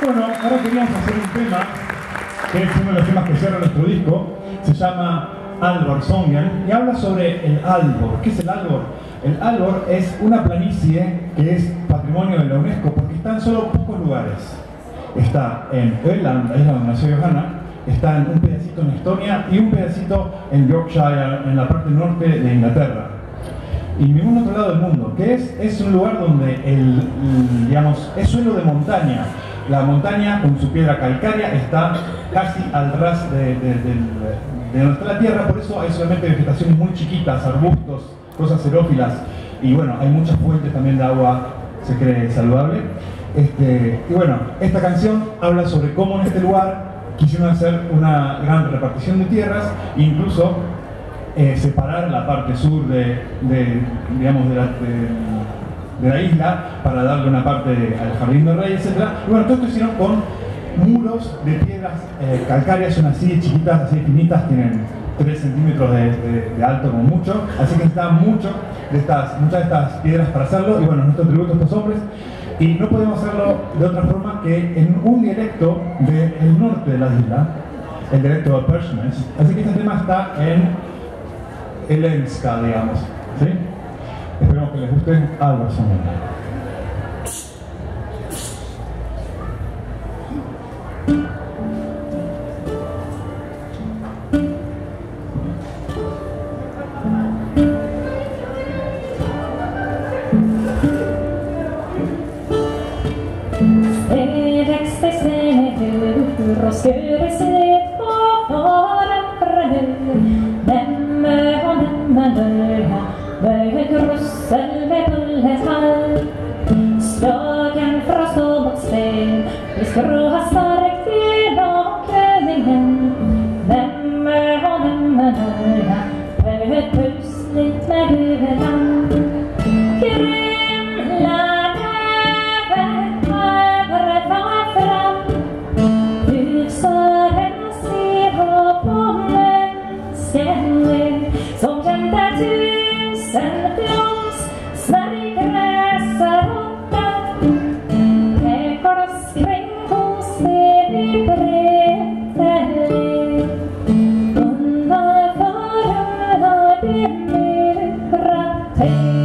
Bueno, ahora queríamos hacer un tema, que es uno de los temas que cierra nuestro disco, se llama Albor Songen, y habla sobre el Albor. ¿Qué es el Albor? El Albor es una planicie que es patrimonio de la UNESCO porque está en solo pocos lugares. Está en Öland, es donde nació Johanna, está en un pedacito en Estonia y un pedacito en Yorkshire, en la parte norte de Inglaterra y ningún otro lado del mundo, que es, es un lugar donde el, digamos, es suelo de montaña. La montaña con su piedra calcárea está casi al ras de, la tierra, por eso hay solamente vegetaciones muy chiquitas, arbustos, cosas xerófilas, y bueno, hay muchas fuentes también de agua, se cree saludable. Este, y bueno, esta canción habla sobre cómo en este lugar quisieron hacer una gran repartición de tierras, incluso eh, separar la parte sur de, digamos, de la, de, la, isla para darle una parte al jardín del rey, etc. Y bueno, todo esto hicieron con muros de piedras eh, calcáreas, son así chiquitas, así finitas, tienen 3 centímetros de, alto como mucho, así que necesitaban mucho de estas, muchas de estas piedras para hacerlo, y bueno, nuestro tributo a estos hombres, y no podemos hacerlo de otra forma que en un dialecto del norte de la isla, el dialecto de Persians, así que este tema está en Helenska, digamos. ¿sí? Esperamos que les guste Álvaro Zamora. skulle? Böger och sölvebullets hall Spöken från Ståbotsven Vi skrå har pain.